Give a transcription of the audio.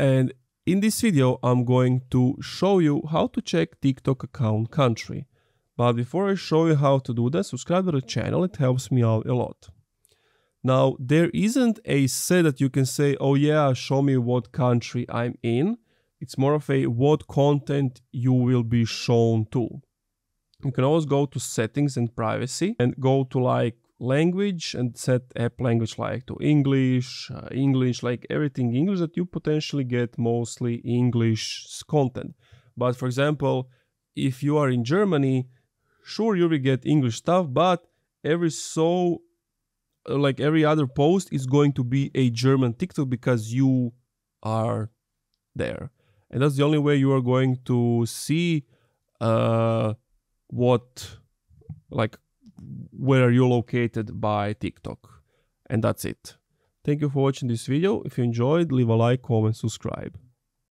And in this video, I'm going to show you how to check TikTok account country. But before I show you how to do that, subscribe to the channel, it helps me out a lot. Now, there isn't a set that you can say, oh yeah, show me what country I'm in. It's more of a what content you will be shown to. You can always go to settings and privacy and go to like language and set app language like to English, uh, English, like everything English that you potentially get mostly English content. But for example, if you are in Germany, sure you will get English stuff, but every so like every other post is going to be a German TikTok because you are there. And that's the only way you are going to see uh, what, like, where are you're located by TikTok. And that's it. Thank you for watching this video. If you enjoyed, leave a like, comment, subscribe.